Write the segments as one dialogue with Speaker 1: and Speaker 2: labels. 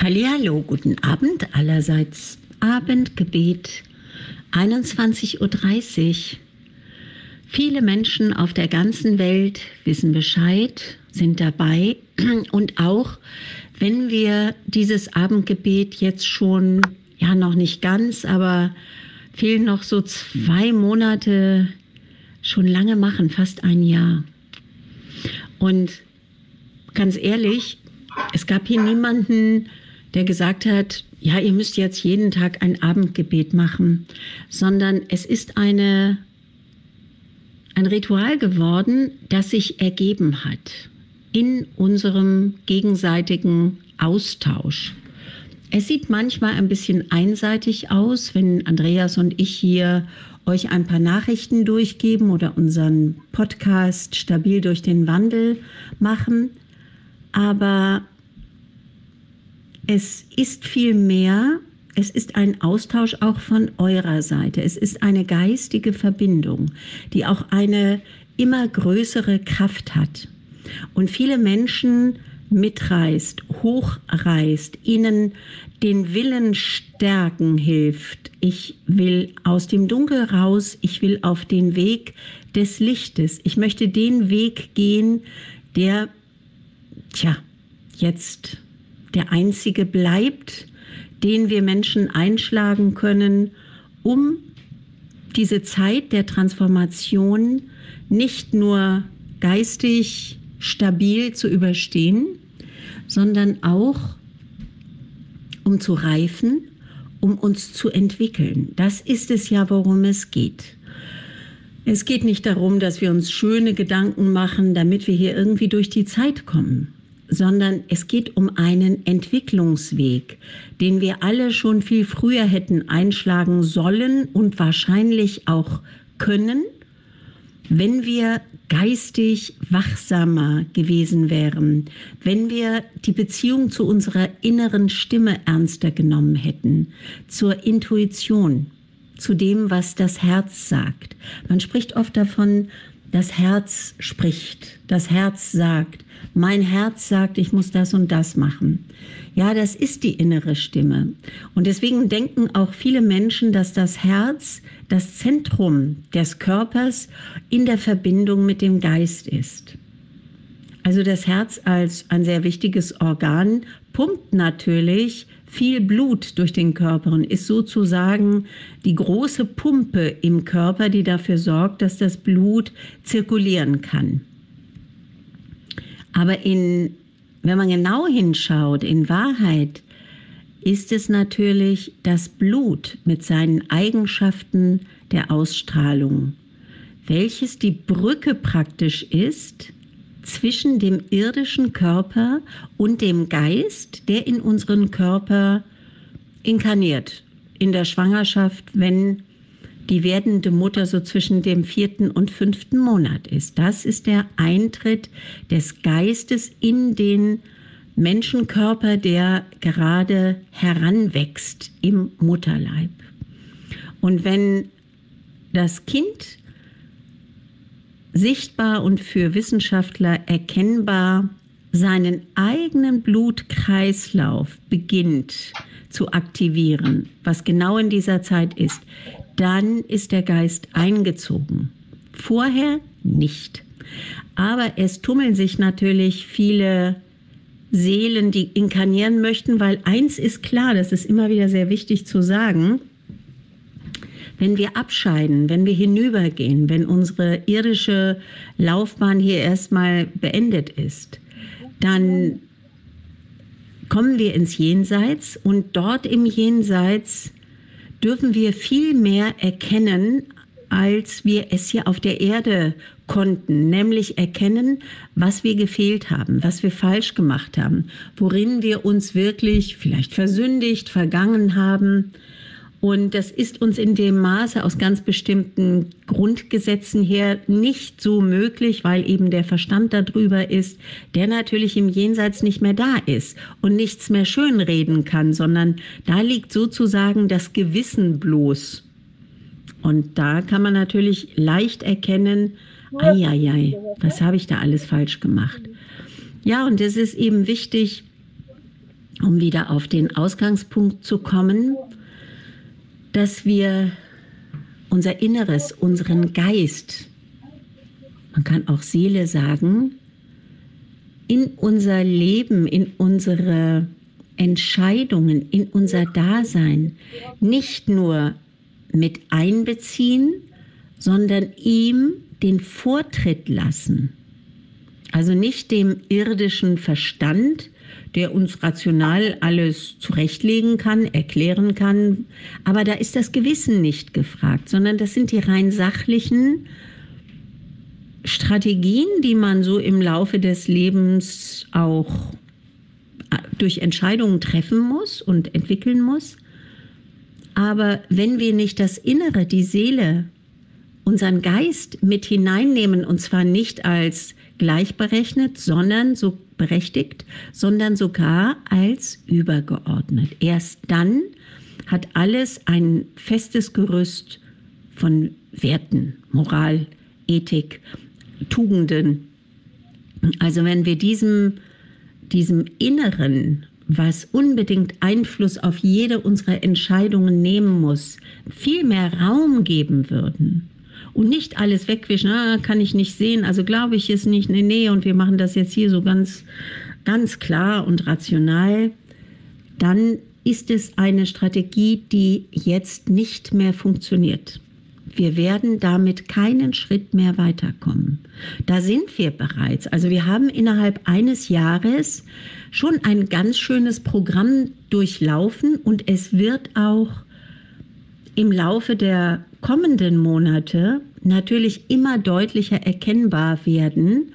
Speaker 1: Hallihallo, guten Abend allerseits. Abendgebet 21.30 Uhr. Viele Menschen auf der ganzen Welt wissen Bescheid, sind dabei und auch wenn wir dieses Abendgebet jetzt schon, ja noch nicht ganz, aber fehlen noch so zwei Monate, schon lange machen, fast ein Jahr. Und ganz ehrlich, es gab hier niemanden, der gesagt hat, ja, ihr müsst jetzt jeden Tag ein Abendgebet machen, sondern es ist eine, ein Ritual geworden, das sich ergeben hat in unserem gegenseitigen Austausch. Es sieht manchmal ein bisschen einseitig aus, wenn Andreas und ich hier euch ein paar Nachrichten durchgeben oder unseren Podcast stabil durch den Wandel machen. Aber es ist viel mehr, es ist ein Austausch auch von eurer Seite. Es ist eine geistige Verbindung, die auch eine immer größere Kraft hat. Und viele Menschen mitreißt, hochreißt, ihnen den Willen stärken hilft. Ich will aus dem Dunkel raus, ich will auf den Weg des Lichtes. Ich möchte den Weg gehen, der, tja, jetzt der einzige bleibt, den wir Menschen einschlagen können, um diese Zeit der Transformation nicht nur geistig stabil zu überstehen, sondern auch um zu reifen, um uns zu entwickeln. Das ist es ja, worum es geht. Es geht nicht darum, dass wir uns schöne Gedanken machen, damit wir hier irgendwie durch die Zeit kommen sondern es geht um einen Entwicklungsweg, den wir alle schon viel früher hätten einschlagen sollen und wahrscheinlich auch können, wenn wir geistig wachsamer gewesen wären, wenn wir die Beziehung zu unserer inneren Stimme ernster genommen hätten, zur Intuition, zu dem, was das Herz sagt. Man spricht oft davon, das Herz spricht, das Herz sagt mein Herz sagt, ich muss das und das machen. Ja, das ist die innere Stimme. Und deswegen denken auch viele Menschen, dass das Herz das Zentrum des Körpers in der Verbindung mit dem Geist ist. Also das Herz als ein sehr wichtiges Organ pumpt natürlich viel Blut durch den Körper und ist sozusagen die große Pumpe im Körper, die dafür sorgt, dass das Blut zirkulieren kann. Aber in, wenn man genau hinschaut, in Wahrheit ist es natürlich das Blut mit seinen Eigenschaften der Ausstrahlung, welches die Brücke praktisch ist zwischen dem irdischen Körper und dem Geist, der in unseren Körper inkarniert. In der Schwangerschaft, wenn die werdende Mutter so zwischen dem vierten und fünften Monat ist. Das ist der Eintritt des Geistes in den Menschenkörper, der gerade heranwächst im Mutterleib. Und wenn das Kind sichtbar und für Wissenschaftler erkennbar seinen eigenen Blutkreislauf beginnt zu aktivieren, was genau in dieser Zeit ist, dann ist der Geist eingezogen. Vorher nicht. Aber es tummeln sich natürlich viele Seelen, die inkarnieren möchten, weil eins ist klar, das ist immer wieder sehr wichtig zu sagen, wenn wir abscheiden, wenn wir hinübergehen, wenn unsere irdische Laufbahn hier erstmal beendet ist, dann kommen wir ins Jenseits und dort im Jenseits dürfen wir viel mehr erkennen, als wir es hier auf der Erde konnten, nämlich erkennen, was wir gefehlt haben, was wir falsch gemacht haben, worin wir uns wirklich vielleicht versündigt, vergangen haben und das ist uns in dem Maße aus ganz bestimmten Grundgesetzen her nicht so möglich, weil eben der Verstand darüber ist, der natürlich im Jenseits nicht mehr da ist und nichts mehr schönreden kann, sondern da liegt sozusagen das Gewissen bloß. Und da kann man natürlich leicht erkennen, ei, was habe ich da alles falsch gemacht? Ja, und es ist eben wichtig, um wieder auf den Ausgangspunkt zu kommen, dass wir unser Inneres, unseren Geist, man kann auch Seele sagen, in unser Leben, in unsere Entscheidungen, in unser Dasein nicht nur mit einbeziehen, sondern ihm den Vortritt lassen. Also nicht dem irdischen Verstand, der uns rational alles zurechtlegen kann, erklären kann, aber da ist das Gewissen nicht gefragt, sondern das sind die rein sachlichen Strategien, die man so im Laufe des Lebens auch äh, durch Entscheidungen treffen muss und entwickeln muss. Aber wenn wir nicht das Innere, die Seele, unseren Geist mit hineinnehmen, und zwar nicht als gleichberechnet, sondern so berechtigt, sondern sogar als übergeordnet. Erst dann hat alles ein festes Gerüst von Werten, Moral, Ethik, Tugenden. Also wenn wir diesem, diesem Inneren was unbedingt Einfluss auf jede unserer Entscheidungen nehmen muss, viel mehr Raum geben würden und nicht alles wegwischen, ah, kann ich nicht sehen, also glaube ich es nicht, nee, nee, und wir machen das jetzt hier so ganz, ganz klar und rational, dann ist es eine Strategie, die jetzt nicht mehr funktioniert. Wir werden damit keinen Schritt mehr weiterkommen. Da sind wir bereits. Also wir haben innerhalb eines Jahres schon ein ganz schönes Programm durchlaufen und es wird auch im Laufe der kommenden Monate natürlich immer deutlicher erkennbar werden,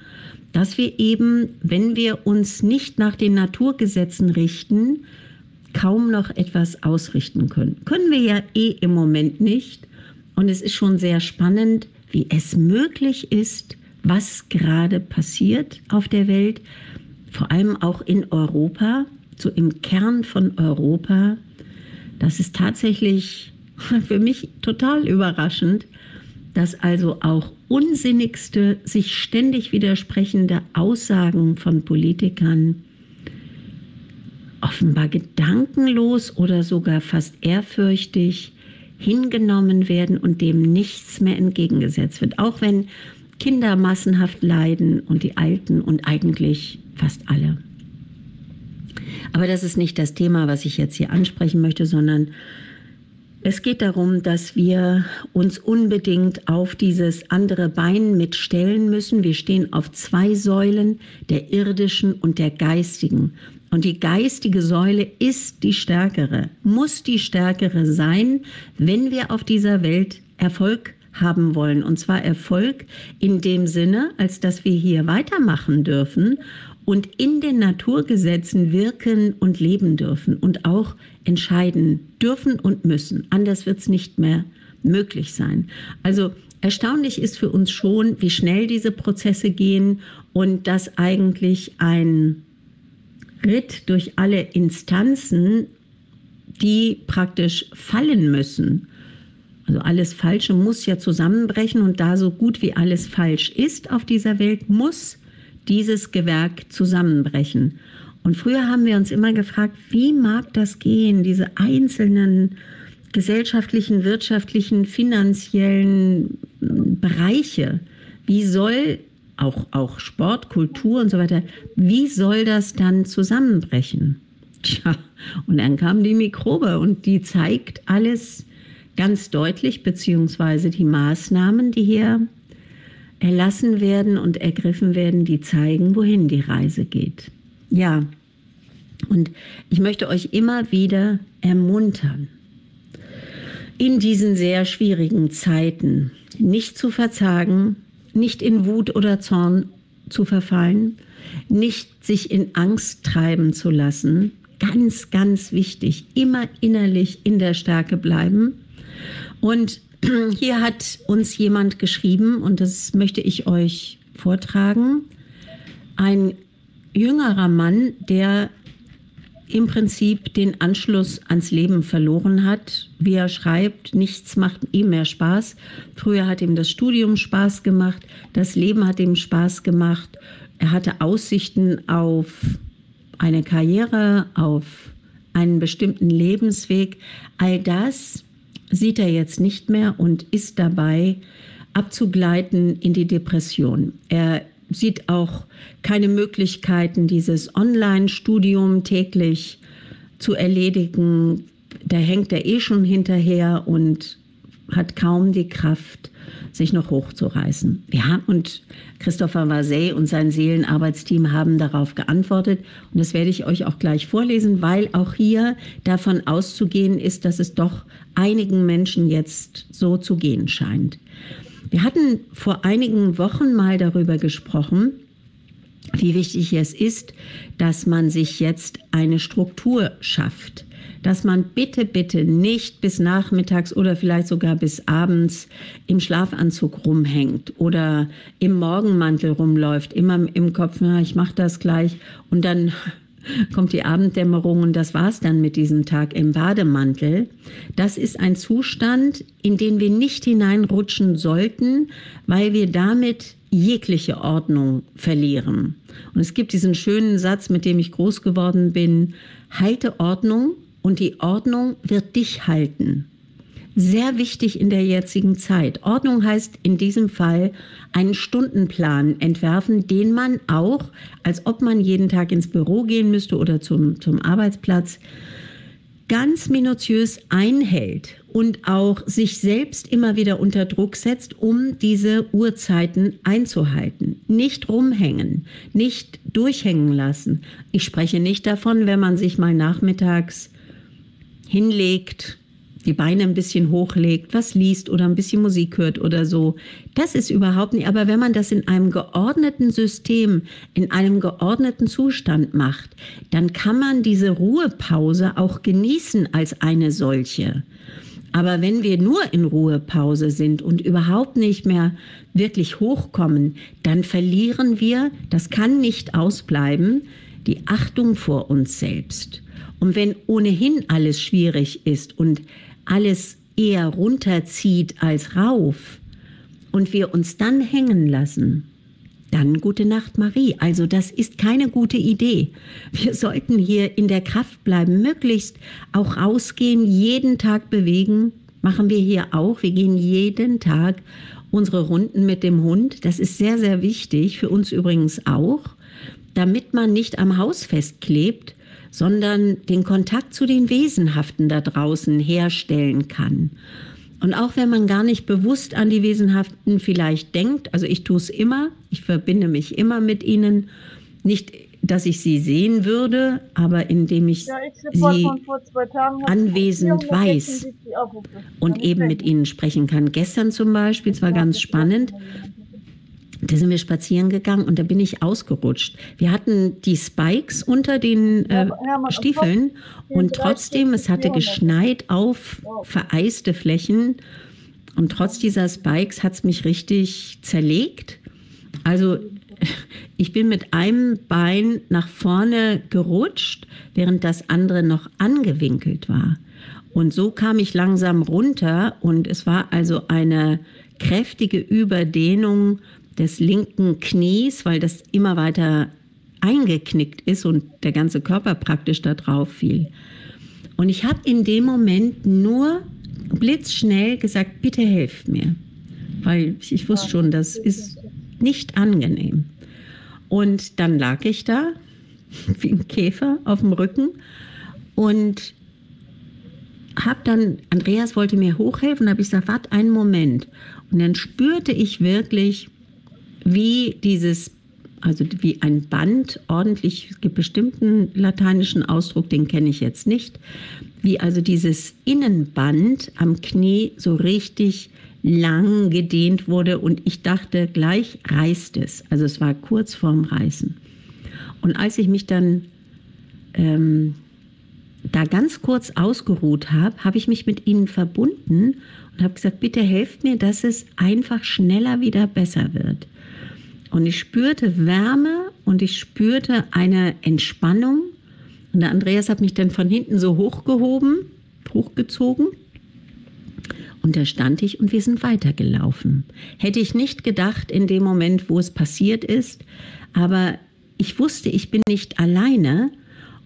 Speaker 1: dass wir eben, wenn wir uns nicht nach den Naturgesetzen richten, kaum noch etwas ausrichten können. Können wir ja eh im Moment nicht. Und es ist schon sehr spannend, wie es möglich ist, was gerade passiert auf der Welt, vor allem auch in Europa, so im Kern von Europa. Das ist tatsächlich für mich total überraschend, dass also auch unsinnigste, sich ständig widersprechende Aussagen von Politikern offenbar gedankenlos oder sogar fast ehrfürchtig hingenommen werden und dem nichts mehr entgegengesetzt wird. Auch wenn Kinder massenhaft leiden und die Alten und eigentlich fast alle. Aber das ist nicht das Thema, was ich jetzt hier ansprechen möchte, sondern es geht darum, dass wir uns unbedingt auf dieses andere Bein mitstellen müssen. Wir stehen auf zwei Säulen, der irdischen und der geistigen. Und die geistige Säule ist die stärkere, muss die stärkere sein, wenn wir auf dieser Welt Erfolg haben wollen. Und zwar Erfolg in dem Sinne, als dass wir hier weitermachen dürfen und in den Naturgesetzen wirken und leben dürfen und auch entscheiden dürfen und müssen. Anders wird es nicht mehr möglich sein. Also erstaunlich ist für uns schon, wie schnell diese Prozesse gehen und dass eigentlich ein Ritt durch alle Instanzen, die praktisch fallen müssen. Also alles Falsche muss ja zusammenbrechen und da so gut wie alles falsch ist auf dieser Welt, muss dieses Gewerk zusammenbrechen. Und früher haben wir uns immer gefragt, wie mag das gehen, diese einzelnen gesellschaftlichen, wirtschaftlichen, finanziellen Bereiche. Wie soll auch, auch Sport, Kultur und so weiter, wie soll das dann zusammenbrechen? Tja, und dann kam die Mikrobe und die zeigt alles ganz deutlich, beziehungsweise die Maßnahmen, die hier erlassen werden und ergriffen werden, die zeigen, wohin die Reise geht. Ja, und ich möchte euch immer wieder ermuntern, in diesen sehr schwierigen Zeiten nicht zu verzagen, nicht in Wut oder Zorn zu verfallen, nicht sich in Angst treiben zu lassen. Ganz, ganz wichtig, immer innerlich in der Stärke bleiben. Und hier hat uns jemand geschrieben, und das möchte ich euch vortragen. Ein jüngerer Mann, der im Prinzip den Anschluss ans Leben verloren hat. Wie er schreibt, nichts macht ihm mehr Spaß. Früher hat ihm das Studium Spaß gemacht, das Leben hat ihm Spaß gemacht. Er hatte Aussichten auf eine Karriere, auf einen bestimmten Lebensweg. All das sieht er jetzt nicht mehr und ist dabei abzugleiten in die Depression. Er sieht auch keine Möglichkeiten, dieses Online-Studium täglich zu erledigen. Da hängt er eh schon hinterher und hat kaum die Kraft, sich noch hochzureißen. Haben, und Christopher Vasey und sein Seelenarbeitsteam haben darauf geantwortet. Und das werde ich euch auch gleich vorlesen, weil auch hier davon auszugehen ist, dass es doch einigen Menschen jetzt so zu gehen scheint. Wir hatten vor einigen Wochen mal darüber gesprochen, wie wichtig es ist, dass man sich jetzt eine Struktur schafft. Dass man bitte, bitte nicht bis nachmittags oder vielleicht sogar bis abends im Schlafanzug rumhängt oder im Morgenmantel rumläuft, immer im Kopf, na, ich mache das gleich und dann kommt die Abenddämmerung und das war's dann mit diesem Tag im Bademantel. Das ist ein Zustand, in den wir nicht hineinrutschen sollten, weil wir damit jegliche Ordnung verlieren. Und es gibt diesen schönen Satz, mit dem ich groß geworden bin, halte Ordnung und die Ordnung wird dich halten. Sehr wichtig in der jetzigen Zeit. Ordnung heißt in diesem Fall einen Stundenplan entwerfen, den man auch, als ob man jeden Tag ins Büro gehen müsste oder zum, zum Arbeitsplatz, ganz minutiös einhält und auch sich selbst immer wieder unter Druck setzt, um diese Uhrzeiten einzuhalten. Nicht rumhängen, nicht durchhängen lassen. Ich spreche nicht davon, wenn man sich mal nachmittags hinlegt, die Beine ein bisschen hochlegt, was liest oder ein bisschen Musik hört oder so. Das ist überhaupt nicht. Aber wenn man das in einem geordneten System, in einem geordneten Zustand macht, dann kann man diese Ruhepause auch genießen als eine solche. Aber wenn wir nur in Ruhepause sind und überhaupt nicht mehr wirklich hochkommen, dann verlieren wir, das kann nicht ausbleiben, die Achtung vor uns selbst. Und wenn ohnehin alles schwierig ist und alles eher runterzieht als rauf und wir uns dann hängen lassen, dann gute Nacht Marie. Also das ist keine gute Idee. Wir sollten hier in der Kraft bleiben, möglichst auch rausgehen, jeden Tag bewegen. Machen wir hier auch. Wir gehen jeden Tag unsere Runden mit dem Hund. Das ist sehr, sehr wichtig, für uns übrigens auch, damit man nicht am Haus festklebt sondern den Kontakt zu den Wesenhaften da draußen herstellen kann. Und auch wenn man gar nicht bewusst an die Wesenhaften vielleicht denkt, also ich tue es immer, ich verbinde mich immer mit ihnen, nicht, dass ich sie sehen würde, aber indem ich, ja, ich sie anwesend weiß und eben mit ihnen sprechen kann. Gestern zum Beispiel, es war ganz spannend, da sind wir spazieren gegangen und da bin ich ausgerutscht. Wir hatten die Spikes unter den äh, Stiefeln und trotzdem, es hatte geschneit auf vereiste Flächen und trotz dieser Spikes hat es mich richtig zerlegt. Also ich bin mit einem Bein nach vorne gerutscht, während das andere noch angewinkelt war. Und so kam ich langsam runter und es war also eine kräftige Überdehnung des linken Knies, weil das immer weiter eingeknickt ist und der ganze Körper praktisch da drauf fiel. Und ich habe in dem Moment nur blitzschnell gesagt, bitte helft mir, weil ich wusste schon, das ist nicht angenehm. Und dann lag ich da wie ein Käfer auf dem Rücken und habe dann, Andreas wollte mir hochhelfen, habe ich gesagt, warte einen Moment. Und dann spürte ich wirklich, wie dieses, also wie ein Band ordentlich, es gibt bestimmten lateinischen Ausdruck, den kenne ich jetzt nicht, wie also dieses Innenband am Knie so richtig lang gedehnt wurde und ich dachte, gleich reißt es. Also es war kurz vorm Reißen. Und als ich mich dann ähm, da ganz kurz ausgeruht habe, habe ich mich mit ihnen verbunden und habe gesagt, bitte helft mir, dass es einfach schneller wieder besser wird. Und ich spürte Wärme und ich spürte eine Entspannung. Und der Andreas hat mich dann von hinten so hochgehoben, hochgezogen. Und da stand ich und wir sind weitergelaufen. Hätte ich nicht gedacht in dem Moment, wo es passiert ist. Aber ich wusste, ich bin nicht alleine.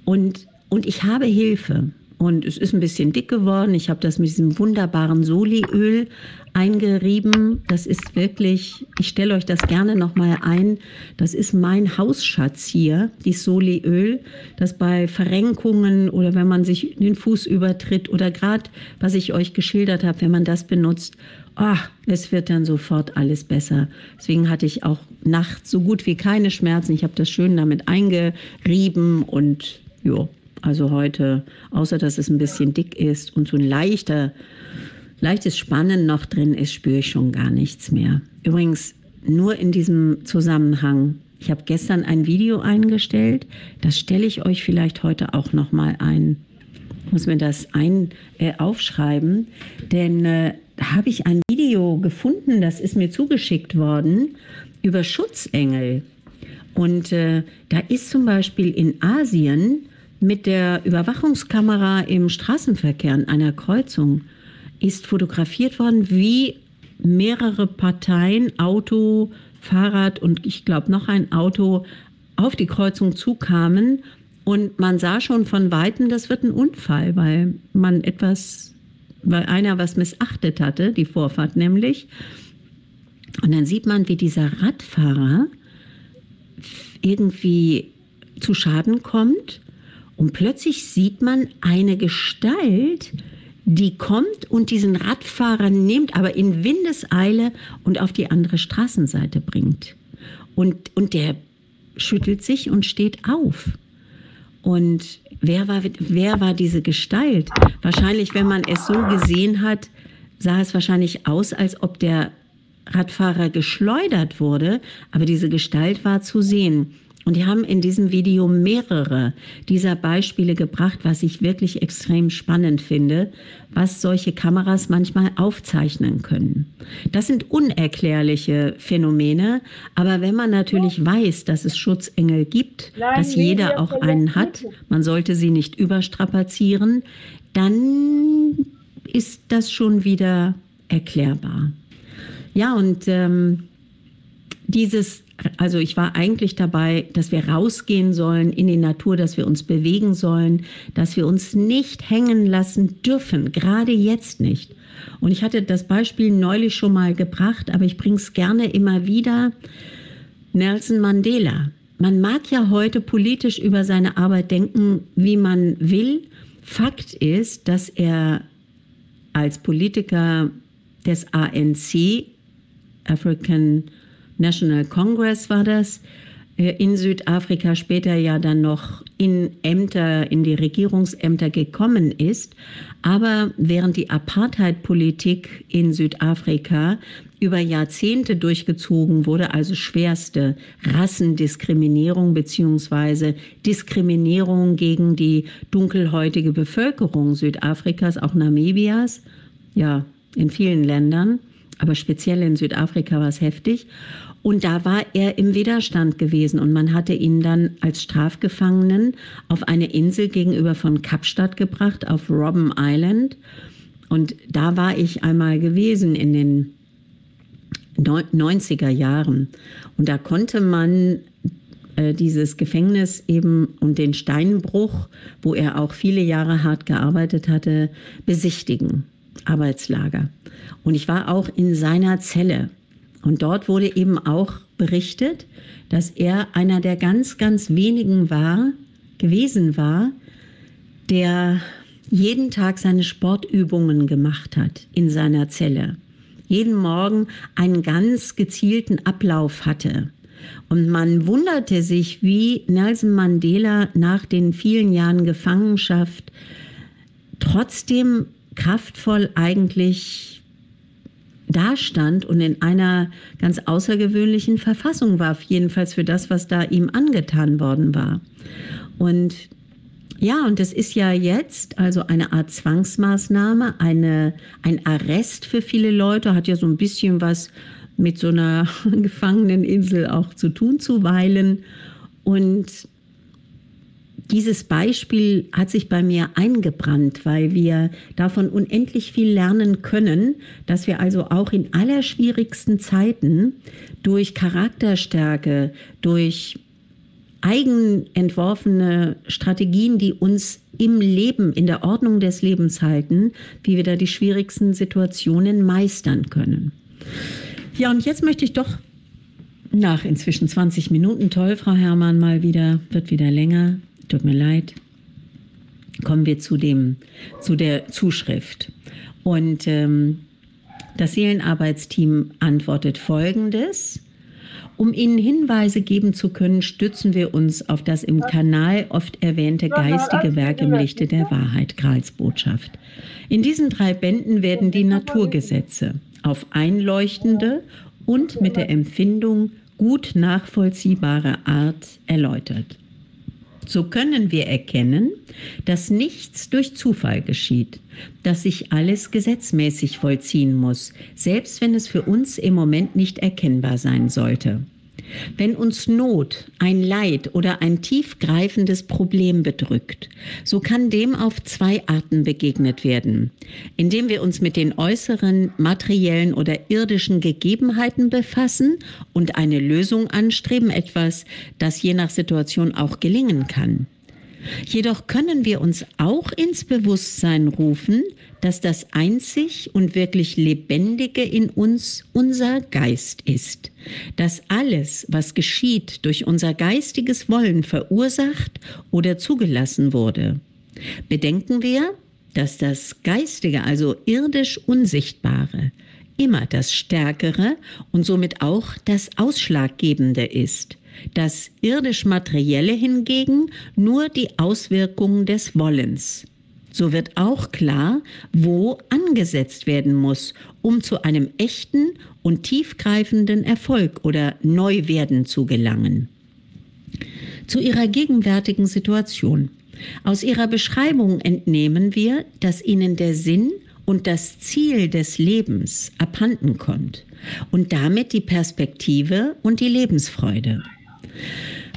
Speaker 1: Und, und ich habe Hilfe. Und es ist ein bisschen dick geworden. Ich habe das mit diesem wunderbaren Soli-Öl eingerieben. Das ist wirklich, ich stelle euch das gerne nochmal ein. Das ist mein Hausschatz hier, die Soli-Öl, das bei Verrenkungen oder wenn man sich den Fuß übertritt oder gerade, was ich euch geschildert habe, wenn man das benutzt, ach, es wird dann sofort alles besser. Deswegen hatte ich auch nachts so gut wie keine Schmerzen. Ich habe das schön damit eingerieben und ja, also heute, außer dass es ein bisschen dick ist und so ein leichter, leichtes Spannen noch drin ist, spüre ich schon gar nichts mehr. Übrigens, nur in diesem Zusammenhang. Ich habe gestern ein Video eingestellt, das stelle ich euch vielleicht heute auch noch mal ein. Ich muss mir das ein äh, aufschreiben, denn äh, habe ich ein Video gefunden, das ist mir zugeschickt worden über Schutzengel. Und äh, da ist zum Beispiel in Asien mit der Überwachungskamera im Straßenverkehr an einer Kreuzung ist fotografiert worden, wie mehrere Parteien, Auto, Fahrrad und ich glaube noch ein Auto auf die Kreuzung zukamen und man sah schon von weitem, das wird ein Unfall, weil man etwas, weil einer was missachtet hatte, die Vorfahrt nämlich. Und dann sieht man, wie dieser Radfahrer irgendwie zu Schaden kommt und plötzlich sieht man eine Gestalt, die kommt und diesen Radfahrer nimmt, aber in Windeseile und auf die andere Straßenseite bringt. Und, und der schüttelt sich und steht auf. Und wer war, wer war diese Gestalt? Wahrscheinlich, wenn man es so gesehen hat, sah es wahrscheinlich aus, als ob der Radfahrer geschleudert wurde, aber diese Gestalt war zu sehen. Und die haben in diesem Video mehrere dieser Beispiele gebracht, was ich wirklich extrem spannend finde, was solche Kameras manchmal aufzeichnen können. Das sind unerklärliche Phänomene, aber wenn man natürlich weiß, dass es Schutzengel gibt, dass jeder auch einen hat, man sollte sie nicht überstrapazieren, dann ist das schon wieder erklärbar. Ja, und ähm, dieses also ich war eigentlich dabei, dass wir rausgehen sollen in die Natur, dass wir uns bewegen sollen, dass wir uns nicht hängen lassen dürfen, gerade jetzt nicht. Und ich hatte das Beispiel neulich schon mal gebracht, aber ich bringe es gerne immer wieder. Nelson Mandela. Man mag ja heute politisch über seine Arbeit denken, wie man will. Fakt ist, dass er als Politiker des ANC, African National Congress war das, äh, in Südafrika später ja dann noch in Ämter, in die Regierungsämter gekommen ist. Aber während die Apartheid-Politik in Südafrika über Jahrzehnte durchgezogen wurde, also schwerste Rassendiskriminierung beziehungsweise Diskriminierung gegen die dunkelhäutige Bevölkerung Südafrikas, auch Namibias, ja, in vielen Ländern, aber speziell in Südafrika war es heftig. Und da war er im Widerstand gewesen und man hatte ihn dann als Strafgefangenen auf eine Insel gegenüber von Kapstadt gebracht, auf Robben Island. Und da war ich einmal gewesen in den 90er Jahren. Und da konnte man äh, dieses Gefängnis eben und den Steinbruch, wo er auch viele Jahre hart gearbeitet hatte, besichtigen. Arbeitslager. Und ich war auch in seiner Zelle. Und dort wurde eben auch berichtet, dass er einer der ganz, ganz wenigen war, gewesen war, der jeden Tag seine Sportübungen gemacht hat in seiner Zelle. Jeden Morgen einen ganz gezielten Ablauf hatte. Und man wunderte sich, wie Nelson Mandela nach den vielen Jahren Gefangenschaft trotzdem kraftvoll eigentlich dastand und in einer ganz außergewöhnlichen Verfassung war, jedenfalls für das, was da ihm angetan worden war. Und ja, und das ist ja jetzt also eine Art Zwangsmaßnahme, eine, ein Arrest für viele Leute, hat ja so ein bisschen was mit so einer Gefangeneninsel auch zu tun zuweilen. Und dieses Beispiel hat sich bei mir eingebrannt, weil wir davon unendlich viel lernen können, dass wir also auch in allerschwierigsten Zeiten durch Charakterstärke, durch eigen entworfene Strategien, die uns im Leben, in der Ordnung des Lebens halten, wie wir da die schwierigsten Situationen meistern können. Ja, und jetzt möchte ich doch nach inzwischen 20 Minuten, toll, Frau Herrmann, mal wieder, wird wieder länger, tut mir leid, kommen wir zu, dem, zu der Zuschrift. Und ähm, das Seelenarbeitsteam antwortet Folgendes. Um Ihnen Hinweise geben zu können, stützen wir uns auf das im Kanal oft erwähnte geistige Werk im Lichte der Wahrheit, Gralsbotschaft. In diesen drei Bänden werden die Naturgesetze auf einleuchtende und mit der Empfindung gut nachvollziehbare Art erläutert. So können wir erkennen, dass nichts durch Zufall geschieht, dass sich alles gesetzmäßig vollziehen muss, selbst wenn es für uns im Moment nicht erkennbar sein sollte. Wenn uns Not, ein Leid oder ein tiefgreifendes Problem bedrückt, so kann dem auf zwei Arten begegnet werden. Indem wir uns mit den äußeren materiellen oder irdischen Gegebenheiten befassen und eine Lösung anstreben, etwas, das je nach Situation auch gelingen kann. Jedoch können wir uns auch ins Bewusstsein rufen, dass das einzig und wirklich Lebendige in uns unser Geist ist, dass alles, was geschieht, durch unser geistiges Wollen verursacht oder zugelassen wurde. Bedenken wir, dass das Geistige, also irdisch Unsichtbare, immer das Stärkere und somit auch das Ausschlaggebende ist. Das irdisch-materielle hingegen nur die Auswirkungen des Wollens. So wird auch klar, wo angesetzt werden muss, um zu einem echten und tiefgreifenden Erfolg oder Neuwerden zu gelangen. Zu ihrer gegenwärtigen Situation. Aus ihrer Beschreibung entnehmen wir, dass ihnen der Sinn und das Ziel des Lebens abhanden kommt und damit die Perspektive und die Lebensfreude.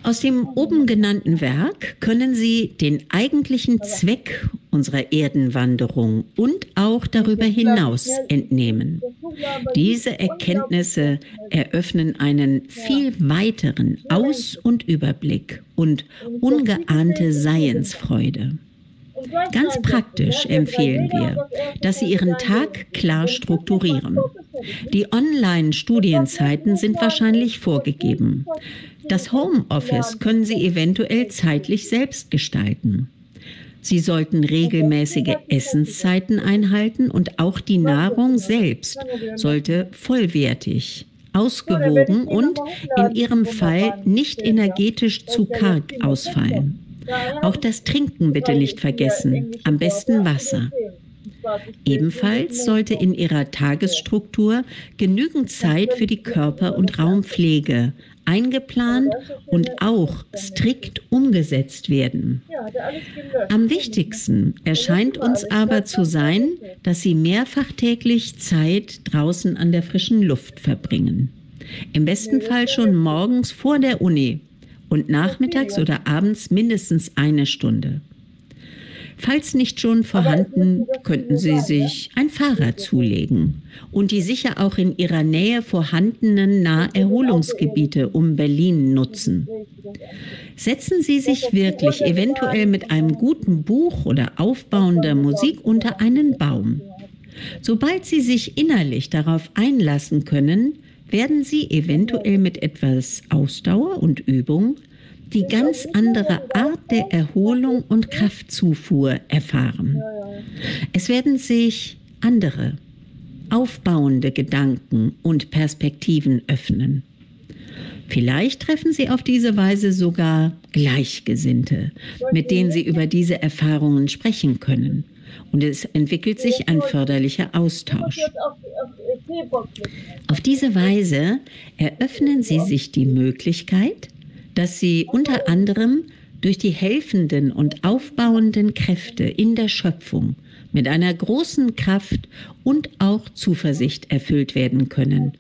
Speaker 1: Aus dem oben genannten Werk können Sie den eigentlichen Zweck unserer Erdenwanderung und auch darüber hinaus entnehmen. Diese Erkenntnisse eröffnen einen viel weiteren Aus- und Überblick und ungeahnte Seinsfreude. Ganz praktisch empfehlen wir, dass Sie Ihren Tag klar strukturieren. Die Online-Studienzeiten sind wahrscheinlich vorgegeben. Das Homeoffice können Sie eventuell zeitlich selbst gestalten. Sie sollten regelmäßige Essenszeiten einhalten und auch die Nahrung selbst sollte vollwertig, ausgewogen und in Ihrem Fall nicht energetisch zu karg ausfallen. Auch das Trinken bitte nicht vergessen, am besten Wasser. Ebenfalls sollte in ihrer Tagesstruktur genügend Zeit für die Körper- und Raumpflege eingeplant und auch strikt umgesetzt werden. Am wichtigsten erscheint uns aber zu sein, dass sie mehrfach täglich Zeit draußen an der frischen Luft verbringen. Im besten Fall schon morgens vor der Uni und nachmittags oder abends mindestens eine Stunde. Falls nicht schon vorhanden, könnten Sie sich ein Fahrrad zulegen und die sicher auch in Ihrer Nähe vorhandenen Naherholungsgebiete um Berlin nutzen. Setzen Sie sich wirklich eventuell mit einem guten Buch oder aufbauender Musik unter einen Baum. Sobald Sie sich innerlich darauf einlassen können, werden Sie eventuell mit etwas Ausdauer und Übung die ganz andere Art der Erholung und Kraftzufuhr erfahren. Es werden sich andere, aufbauende Gedanken und Perspektiven öffnen. Vielleicht treffen Sie auf diese Weise sogar Gleichgesinnte, mit denen Sie über diese Erfahrungen sprechen können. Und es entwickelt sich ein förderlicher Austausch. Auf diese Weise eröffnen Sie sich die Möglichkeit, dass sie unter anderem durch die helfenden und aufbauenden Kräfte in der Schöpfung mit einer großen Kraft und auch Zuversicht erfüllt werden können,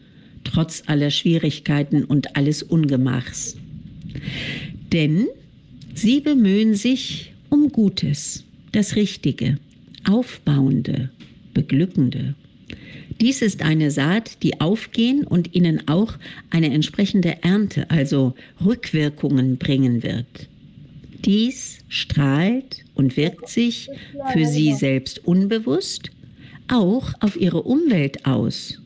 Speaker 1: trotz aller Schwierigkeiten und alles Ungemachs. Denn sie bemühen sich um Gutes, das Richtige, Aufbauende, Beglückende. Dies ist eine Saat, die aufgehen und ihnen auch eine entsprechende Ernte, also Rückwirkungen bringen wird. Dies strahlt und wirkt sich für sie selbst unbewusst auch auf ihre Umwelt aus.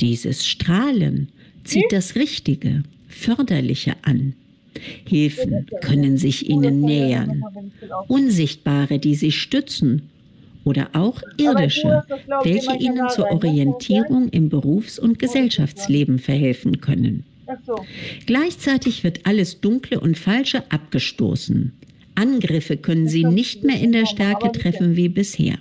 Speaker 1: Dieses Strahlen zieht das Richtige, Förderliche an. Hilfen können sich ihnen nähern, Unsichtbare, die sie stützen oder auch irdische, welche ihnen zur Orientierung im Berufs- und Gesellschaftsleben verhelfen können. Gleichzeitig wird alles Dunkle und Falsche abgestoßen. Angriffe können sie nicht mehr in der Stärke treffen wie bisher.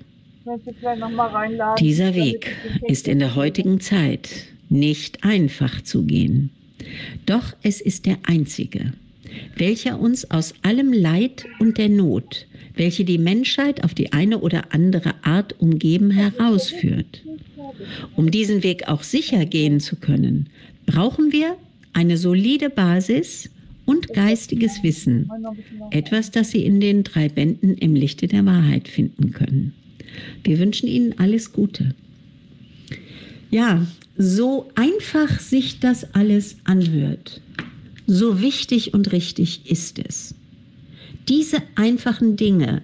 Speaker 1: Dieser Weg ist in der heutigen Zeit nicht einfach zu gehen. Doch es ist der einzige, welcher uns aus allem Leid und der Not, welche die Menschheit auf die eine oder andere Art umgeben, herausführt. Um diesen Weg auch sicher gehen zu können, brauchen wir eine solide Basis und geistiges Wissen, etwas, das Sie in den drei Bänden im Lichte der Wahrheit finden können. Wir wünschen Ihnen alles Gute. Ja, so einfach sich das alles anhört, so wichtig und richtig ist es. Diese einfachen Dinge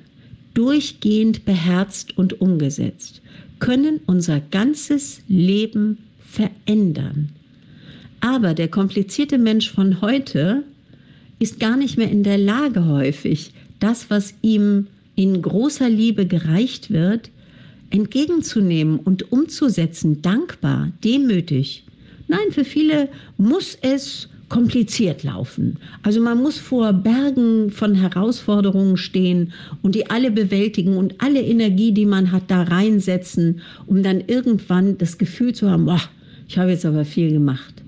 Speaker 1: durchgehend beherzt und umgesetzt können unser ganzes Leben verändern. Aber der komplizierte Mensch von heute ist gar nicht mehr in der Lage häufig, das, was ihm in großer Liebe gereicht wird, entgegenzunehmen und umzusetzen, dankbar, demütig. Nein, für viele muss es kompliziert laufen. Also man muss vor Bergen von Herausforderungen stehen und die alle bewältigen und alle Energie, die man hat, da reinsetzen, um dann irgendwann das Gefühl zu haben, boah, ich habe jetzt aber viel gemacht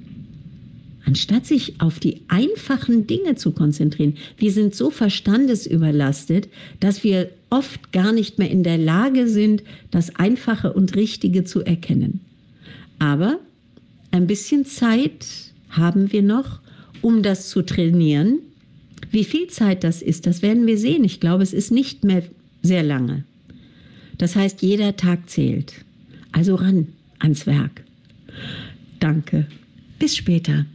Speaker 1: anstatt sich auf die einfachen Dinge zu konzentrieren. Wir sind so verstandesüberlastet, dass wir oft gar nicht mehr in der Lage sind, das Einfache und Richtige zu erkennen. Aber ein bisschen Zeit haben wir noch, um das zu trainieren. Wie viel Zeit das ist, das werden wir sehen. Ich glaube, es ist nicht mehr sehr lange. Das heißt, jeder Tag zählt. Also ran ans Werk. Danke. Bis später.